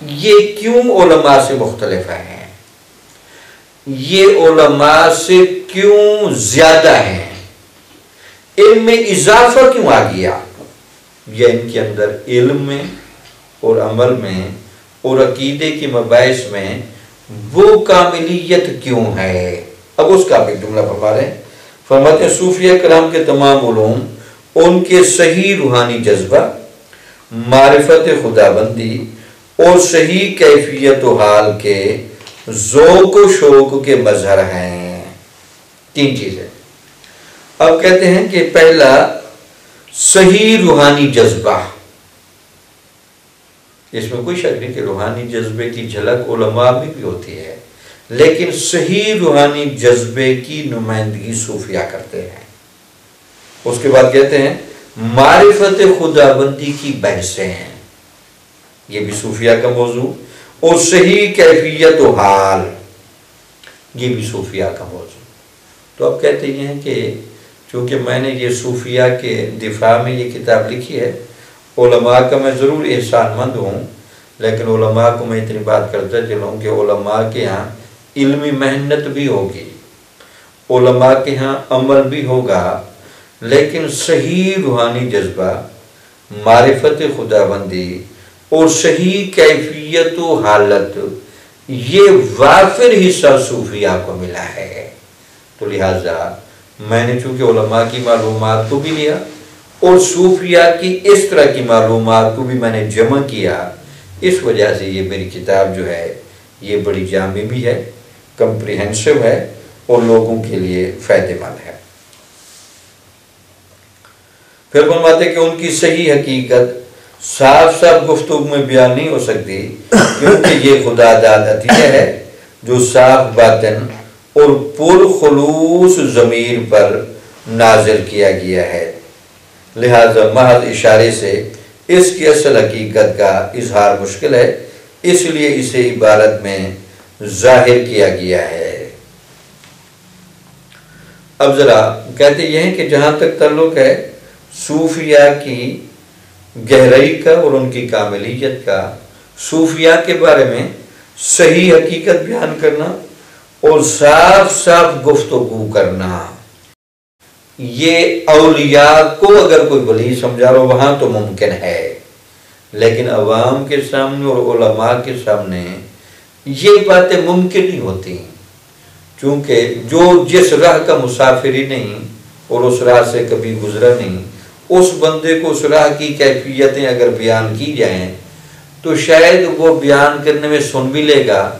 یہ کیوں علماء سے مختلف ہیں؟ یہ علماء سے کیوں زیادہ ہیں؟ علم میں اضافہ کیوں آ گیا؟ یہ ان کے اندر علم میں اور عمل میں اور عقیدے کی مباحث میں وہ کاملیت کیوں ہے؟ اب اس کا بھی جملہ فرما رہے ہیں فرماتے ہیں صوفیہ کرام کے تمام علوم ان کے صحیح روحانی جذبہ، معرفت خدا بندی اور صحیح کیفیت و حال کے ذوق و شوق کے مظہر ہیں۔ تین چیزیں۔ اب کہتے ہیں کہ پہلا، صحیح روحانی جذبہ۔ اس میں کوئی شک نہیں کہ روحانی جذبے کی جھلک علماء میں بھی ہوتی ہے، لیکن صحیح روحانی جذبے کی نمائندگی صوفیہ کرتے ہیں۔ اس کے بعد کہتے ہیں، معرفت خدا بندی کی بحثیں ہیں۔ یہ بھی صوفیہ کا موضوع، اور صحیح کیفیت و حال، یہ بھی صوفیہ کا موضوع۔ تو اب کہتے ہیں کہ چونکہ میں نے یہ صوفیہ کے دفاع میں یہ کتاب لکھی ہے، علماء کا میں ضرور احسان مند ہوں، لیکن علماء کو میں اتنی بات کرتا چلوں کہ علماء کے ہاں علمی محنت بھی ہوگی، علماء کے ہاں عمل بھی ہوگا۔ لیکن صحیح روحانی جذبہ، معرفت خدا بندی اور صحیح کیفیت و حالت، یہ وافر حصہ صوفیہ کو ملا ہے۔ تو لہٰذا میں نے چونکہ علماء کی معلومات کو بھی لیا اور صوفیہ کی اس طرح کی معلومات کو بھی میں نے جمع کیا، اس وجہ سے یہ میری کتاب جو ہے، یہ بڑی جامع بھی ہے، کمپریہنسو ہے اور لوگوں کے لیے فائدہ مند ہے۔ پھر فرماتے کہ ان کی صحیح حقیقت صاف صاف گفتگو میں بیان نہیں ہو سکتی، کیونکہ یہ خدا داد عطیہ ہے جو صاف باطن اور پر خلوص ضمیر پر نازل کیا گیا ہے۔ لہذا محض اشارے سے اس کی اصل حقیقت کا اظہار مشکل ہے، اس لیے اسے عبارت میں ظاہر کیا گیا ہے۔ اب ذرا کہتے یہ ہیں کہ جہاں تک تعلق ہے صوفیہ کی گہرائی کا اور ان کی کاملیت کا۔ صوفیہ کے بارے میں صحیح حقیقت بیان کرنا اور صاف صاف گفتگو کرنا۔ یہ اولیاء کو اگر کوئی ولی سمجھا رہا وہاں تو ممکن ہے۔ لیکن عوام کے سامنے اور علماء کے سامنے یہ باتیں ممکن نہیں ہوتی۔ چونکہ جو جس راہ کا مسافر ہی نہیں اور اس راہ سے کبھی گزرا نہیں اس بندے کو صلاح کی کیفیتیں اگر بیان کی جائیں، تو شاید وہ بیان کرنے میں سن بھی لے گا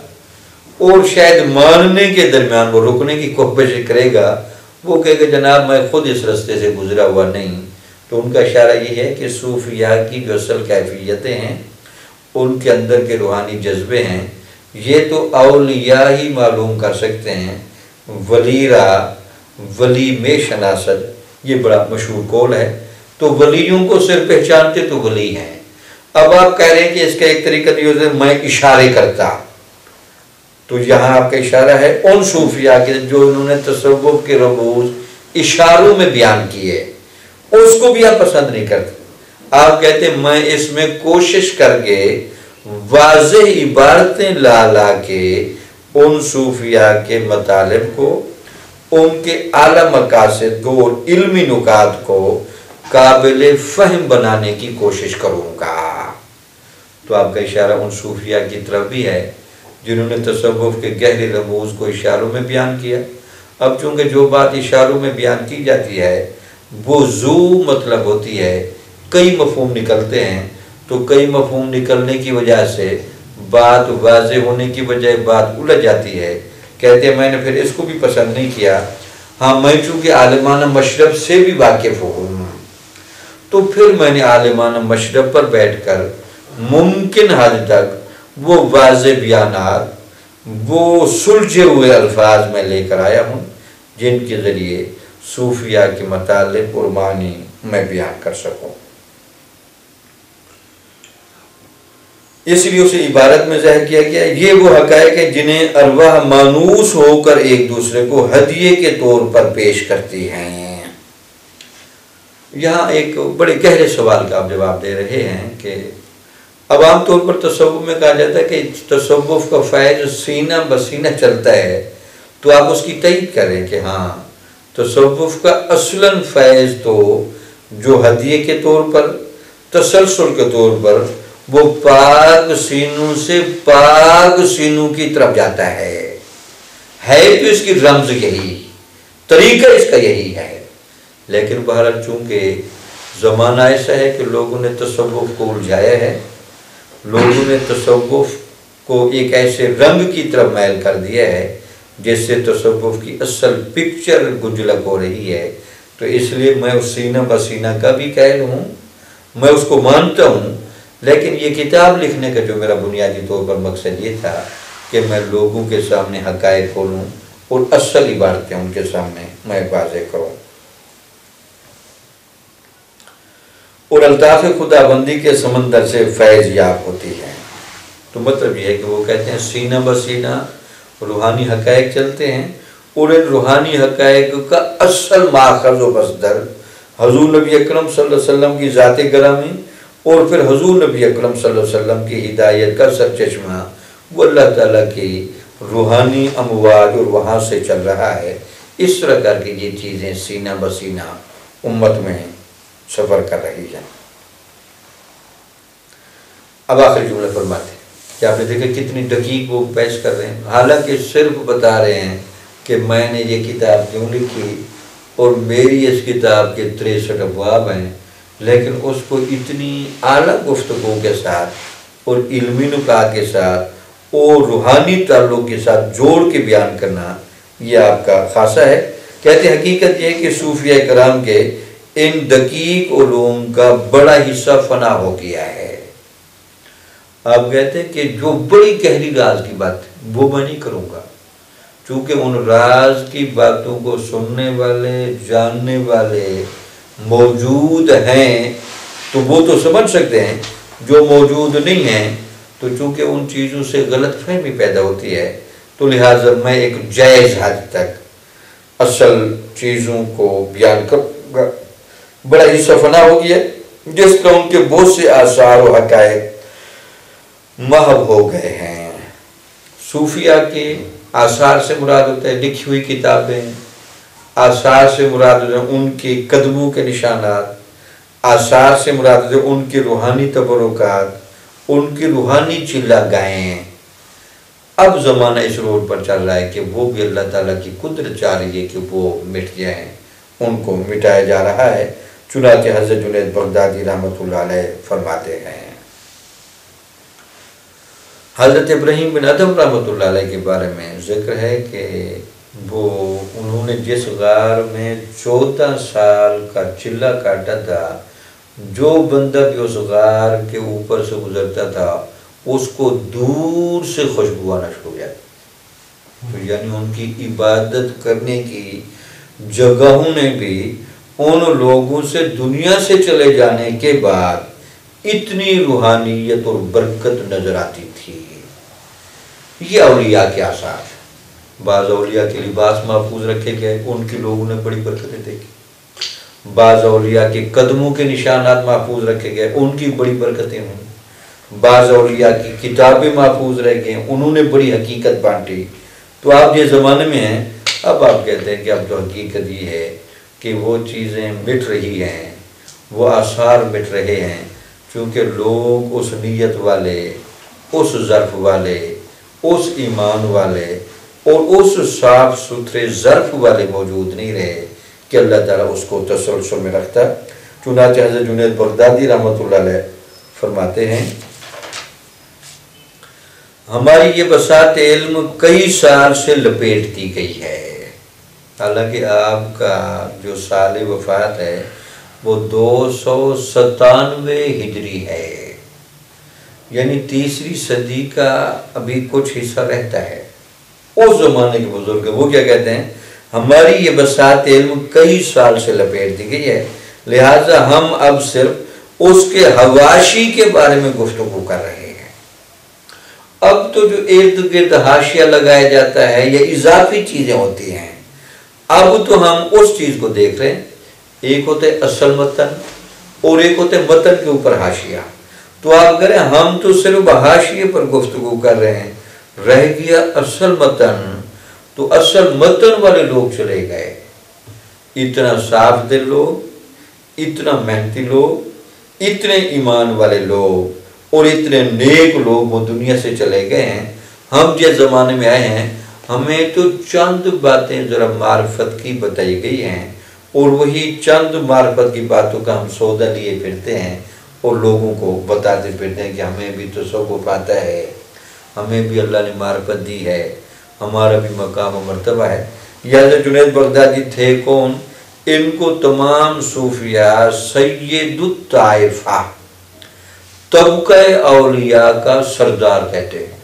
اور شاید ماننے کے درمیان وہ رکنے کی کوشش کرے گا۔ وہ کہے گا، جناب، میں خود اس رستے سے گزرا ہوا نہیں۔ تو ان کا اشارہ یہ ہے کہ صوفیاء کی جو اصل کیفیتیں ہیں، ان کے اندر کے روحانی جذبے ہیں۔ یہ تو اولیاء ہی معلوم کر سکتے ہیں۔ ولیرہ، ولی میں شناست یہ بڑا مشہور قول ہے۔ تو ولیوں کو صرف پہچانتے تو ولی ہیں۔ اب آپ کہہ رہے ہیں کہ اس کا ایک طریقہ یہ میں اشارے کرتا۔ تو یہاں آپ کا اشارہ ہے، ان صوفیہ کے جو انہوں نے تصوف کے ربوز اشاروں میں بیان کیے۔ اس کو بھی آپ پسند نہیں کرتے۔ آپ کہتے ہیں، میں اس میں کوشش کر کے واضح عبارتیں لا لا کے ان صوفیہ کے مطالب کو، ان کے اعلی مقاصد کو اور علمی نکات کو قابل فہم بنانے کی کوشش کروں گا۔ تو آپ کا اشارہ ان صوفیہ کی طرف بھی ہے جنہوں نے تصوف کے گہرے رموز کو اشاروں میں بیان کیا۔ اب چونکہ جو بات اشاروں میں بیان کی جاتی ہے، وہ زو مطلب ہوتی ہے، کئی مفہوم نکلتے ہیں۔ تو کئی مفہوم نکلنے کی وجہ سے بات واضح ہونے کی بجائے بات الجھ جاتی ہے۔ کہتے ہیں، میں نے پھر اس کو بھی پسند نہیں کیا۔ ہاں میں چونکہ عالمانہ مشرف سے بھی واقف ہوں۔ تو پھر میں نے عالمانہ مشرب پر بیٹھ کر ممکن حد تک وہ واضح بیانات وہ سلجھے ہوئے الفاظ میں لے کر آیا ہوں، جن کے ذریعے صوفیہ کے متعلق اور معنی میں بیان کر سکوں۔ اس لیے اسے عبارت میں ظاہر کیا گیا، یہ وہ حقائق ہیں جنہیں ارواح مانوس ہو کر ایک دوسرے کو ہدیے کے طور پر پیش کرتی ہیں۔ یہاں ایک بڑے گہرے سوال کا آپ جواب دے رہے ہیں کہ اب عام طور پر تصوف میں کہا جاتا ہے کہ تصوف کا فیض سینہ بسینہ چلتا ہے تو آپ اس کی تعید کریں کہ ہاں تصوف کا اصلاً فیض تو جو ہدیے کے طور پر، تسلسل کے طور پر وہ پاک سینوں سے پاک سینوں کی طرف جاتا ہے۔ ہے تو اس کی رمز یہی، طریقہ اس کا یہی ہے۔ لیکن بہرحال چونکہ زمانہ ایسا ہے کہ لوگوں نے تصوف کو الجھایا ہے، لوگوں نے تصوف کو ایک ایسے رنگ کی طرف میل کر دیا ہے جس سے تصوف کی اصل پکچر گجلک ہو رہی ہے۔ تو اس لیے میں اس سینہ بسینہ کا بھی قید ہوں، میں اس کو مانتا ہوں، لیکن یہ کتاب لکھنے کا جو میرا بنیادی طور پر مقصد یہ تھا کہ میں لوگوں کے سامنے حقائق کھولوں اور اصل عبارتیں ان کے سامنے میں واضح کروں۔ اور الطاف خدا بندی کے سمندر سے فیض یاب ہوتی ہے۔ تو مطلب یہ ہے کہ وہ کہتے ہیں سینہ بسینہ روحانی حقائق چلتے ہیں۔ اور ان روحانی حقائق کا اصل ماخذ و بصدر حضور نبی اکرم صلی اللہ علیہ وسلم کی ذات گرامی اور پھر حضور نبی اکرم صلی اللہ علیہ وسلم کی ہدایت کا سر چشمہ وہ اللہ تعالیٰ کی روحانی امواج اور وہاں سے چل رہا ہے۔ اس طرح کر کے یہ چیزیں سینہ بسینہ امت میں سفر کر رہی ہیں۔ اب آخری جملہ فرماتے ہیں کہ آپ نے دیکھا کتنی دقیق وہ پیش کر رہے ہیں۔ حالانکہ صرف بتا رہے ہیں کہ میں نے یہ کتاب کیوں لکھی اور میری اس کتاب کے تریسٹھ ابواب ہیں، لیکن اس کو اتنی اعلیٰ گفتگو کے ساتھ اور علمی نکات کے ساتھ اور روحانی تعلق کے ساتھ جوڑ کے بیان کرنا یہ آپ کا خاصہ ہے۔ کہتے حقیقت یہ کہ صوفیہ کرام کے ان دقیق علوم کا بڑا حصہ فنا ہو گیا ہے۔ آپ کہتے ہیں کہ جو بڑی گہری راز کی بات وہ میں نہیں کروں گا۔ چونکہ ان راز کی باتوں کو سننے والے، جاننے والے موجود ہیں، تو وہ تو سمجھ سکتے ہیں۔ جو موجود نہیں ہیں، تو چونکہ ان چیزوں سے غلط فہمی پیدا ہوتی ہے، تو لہٰذا میں ایک جائز حد تک اصل چیزوں کو بیان کروں گا۔ بڑا ہی سفنا ہو گیا جس کا ان کے بہت سے آثار و حقائق محب ہو گئے ہیں۔ صوفیہ کے آثار سے مراد ہوتا ہے لکھی ہوئی کتابیں، آثار سے مراد ہوتا ہے ان کے قدموں کے نشانات، آثار سے مراد ہوتا ہے ان کے روحانی تبرکات، ان کی روحانی چلا گائیں اب زمانہ اس روڈ پر چل رہا ہے کہ وہ بھی اللہ تعالیٰ کی قدرت چاہ رہی ہے کہ وہ مٹ جائیں ان کو مٹایا جا رہا ہے۔ چنانچہ حضرت جنید بغدادی رحمۃ اللہ علیہ فرماتے ہیں۔ حضرت ابراہیم بن ادم رحمۃ اللہ علیہ کے بارے میں ذکر ہے کہ وہ انہوں نے جس غار میں چودہ سال کا چلہ کاٹا تھا، جو بندہ بھی اس غار کے اوپر سے گزرتا تھا، اس کو دور سے خوشبو آنا شروع ہو جاتا یعنی ان کی عبادت کرنے کی جگہوں نے بھی ان لوگوں سے دنیا سے چلے جانے کے بعد اتنی روحانیت اور برکت نظر آتی تھی۔ یہ اولیاء کے آثار بعض اولیاء کے لباس محفوظ رکھے گئے، ان کے لوگوں نے بڑی برکتیں دیکھی۔ بعض اولیاء کے قدموں کے نشانات محفوظ رکھے گئے، ان کی بڑی برکتیں ہوئیں بعض اولیاء کی کتابیں محفوظ رہ گئے انہوں نے بڑی حقیقت بانٹی۔ تو آپ یہ زمانے میں ہیں، اب آپ کہتے ہیں کہ اب تو حقیقت یہ ہے کہ وہ چیزیں مٹ رہی ہیں، وہ آثار مٹ رہے ہیں، چونکہ لوگ اس نیت والے، اس ظرف والے، اس ایمان والے اور اس صاف ستھرے ظرف والے موجود نہیں رہے کہ اللہ تعالیٰ اس کو تسلسل میں رکھتا۔ چنانچہ حضرت جنید بغدادی رحمۃ اللہ علیہ فرماتے ہیں، ہماری یہ بسات علم کئی سال سے لپیٹ دی گئی ہے۔ حالانکہ آپ کا جو سال وفات ہے، وہ دو سو ستانوے ہجری ہے۔ یعنی تیسری صدی کا ابھی کچھ حصہ رہتا ہے۔ اس زمانے کے بزرگ وہ کیا کہتے ہیں؟ ہماری یہ بسات علم کئی سال سے لپیٹ دی گئی ہے۔ لہٰذا ہم اب صرف اس کے حواشی کے بارے میں گفتگو کر رہے ہیں۔ اب تو جو ارد گرد حاشیہ لگایا جاتا ہے یہ اضافی چیزیں ہوتی ہیں اب تو ہم اس چیز کو دیکھ رہے ہیں، ایک ہوتے اصل متن اور ایک ہوتے متن کے اوپر حاشیہ۔ تو آپ کریں، ہم تو صرف حاشیے پر گفتگو کر رہے ہیں۔ رہ گیا اصل متن۔ تو اصل متن والے لوگ چلے گئے۔ اتنا صاف دل لوگ، اتنا محنتی لوگ، اتنے ایمان والے لوگ اور اتنے نیک لوگ وہ دنیا سے چلے گئے ہیں۔ ہم جس زمانے میں آئے ہیں ہمیں تو چند باتیں ذرا معرفت کی بتائی گئی ہیں اور وہی چند معرفت کی باتوں کا ہم سودا لیے پھرتے ہیں اور لوگوں کو بتاتے پھرتے ہیں کہ ہمیں بھی تو سب پاتا ہے۔ ہمیں بھی اللہ نے معرفت دی ہے۔ ہمارا بھی مقام و مرتبہ ہے۔ یہ جنید بغدادی تھے کون؟ ان کو تمام صوفیہ سید الطائفہ، طبقہ اولیاء کا سردار کہتے ہیں۔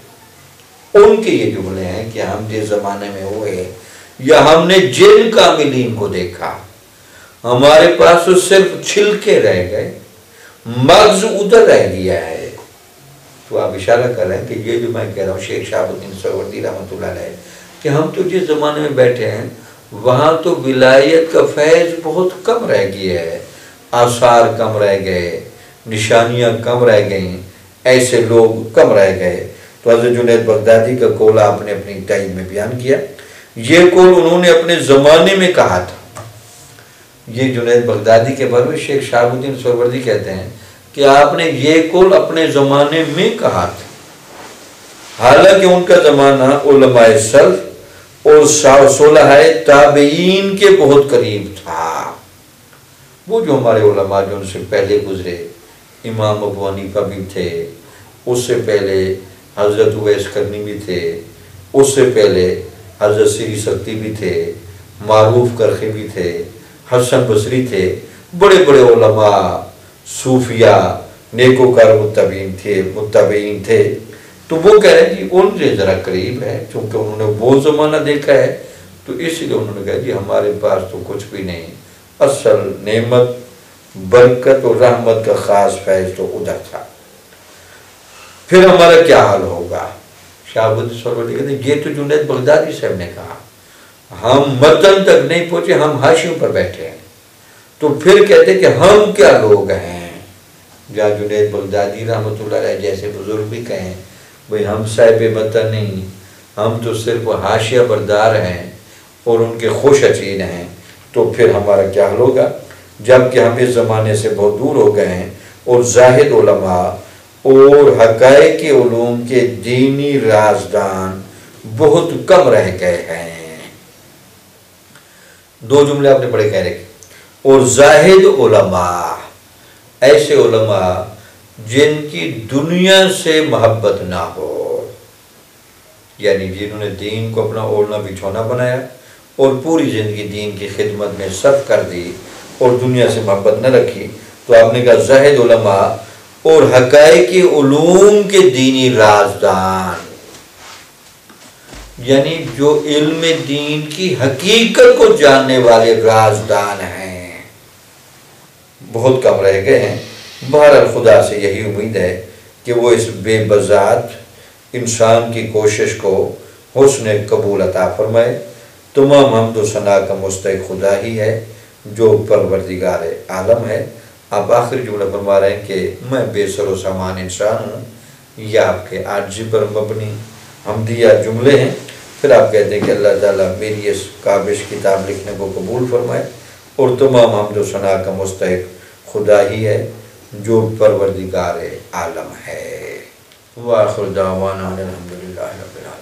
ان کے یہ جملے ہیں کہ ہم جس زمانے میں ہوئے یا ہم نے جن کاملین کو دیکھا، ہمارے پاس تو صرف چھلکے رہ گئے، مغز ادھر رہ گیا ہے۔ تو آپ اشارہ کر رہے ہیں کہ یہ جو میں کہہ رہا ہوں، شیخ شاہب الدین سوردی رحمۃ اللہ علیہ، کہ ہم تو جس زمانے میں بیٹھے ہیں، وہاں تو ولایت کا فیض بہت کم رہ گیا ہے۔ آثار کم رہ گئے، نشانیاں کم رہ گئیں، ایسے لوگ کم رہ گئے۔ تو حضرت جنید بغدادی کا کول آپ نے اپنی ٹائم میں بیان کیا۔ یہ کول انہوں نے اپنے زمانے میں کہا تھا۔ یہ جنید بغدادی کے بارے میں شیخ شاہب الدین سروردی کہتے ہیں کہ آپ نے یہ کول اپنے زمانے میں کہا تھا۔ حالانکہ ان کا زمانہ علماء سلف اور سولہ تابعین کے بہت قریب تھا۔ وہ جو ہمارے علماء جو ان سے پہلے گزرے، امام ابو حنیفہ بھی تھے، اس سے پہلے حضرت اویس کرنی بھی تھے، اس سے پہلے حضرت سری سکتی بھی تھے، معروف کرخی بھی تھے، حسن بصری تھے، بڑے بڑے علماء صوفیہ نیکوکار متبین تھے متبین تھے۔ تو وہ کہہ رہے ہیں جی ان سے ذرا قریب ہے، چونکہ انہوں نے وہ زمانہ دیکھا ہے۔ تو اس لیے انہوں نے کہا جی ہمارے پاس تو کچھ بھی نہیں۔ اصل نعمت، برکت اور رحمت کا خاص فیض تو ادھر تھا۔ پھر ہمارا کیا حال ہوگا؟ شاہ سروردی کہتے ہیں، یہ تو جنید بغدادی صاحب نے کہا۔ ہم متن تک نہیں پہنچے، ہم حاشیوں پر بیٹھے ہیں۔ تو پھر کہتے کہ ہم کیا لوگ ہیں؟ جہاں جنید بغدادی رحمت اللہ علیہ جیسے بزرگ بھی کہیں، بھئی ہم صاحب متن نہیں، ہم تو صرف حاشیہ بردار ہیں اور ان کے خوش اچین ہیں۔ تو پھر ہمارا کیا حل ہوگا؟ جبکہ ہم اس زمانے سے بہت دور ہو گئے ہیں اور زاہد علماء اور حقائق علوم کے دینی رازدان بہت کم رہ گئے ہیں۔ دو جملے آپ نے بڑے کہہ رہے اور زاہد علماء، ایسے علماء جن کی دنیا سے محبت نہ ہو۔ یعنی جنہوں نے دین کو اپنا اوڑھنا بچھونا بنایا اور پوری زندگی دین کی خدمت میں صرف کر دی اور دنیا سے محبت نہ رکھی۔ تو آپ نے کہا زاہد علماء اور حقائق علوم کے دینی رازدان یعنی جو علم دین کی حقیقت کو جاننے والے رازدان ہیں۔ بہت کم رہ گئے ہیں۔ بہرحال خدا سے یہی امید ہے کہ وہ اس بے بذات انسان کی کوشش کو حسن قبول عطا فرمائے۔ تمام حمد و ثناء کا مستحق خدا ہی ہے، جو پروردگار عالم ہے۔ آپ آخری جملہ فرما رہے ہیں کہ میں بے سر و سامان انسان ہوں، یہ آپ کے آرجی پر مبنی حمدیہ جملے ہیں۔ پھر آپ کہتے ہیں کہ اللہ تعالیٰ میری اس کابش کتاب لکھنے کو قبول فرمائے اور تمام حمد و ثناء کا مستحق خدا ہی ہے، جو پروردگار عالم ہے۔ وآخر دعوانا الحمدللہ رب العالمين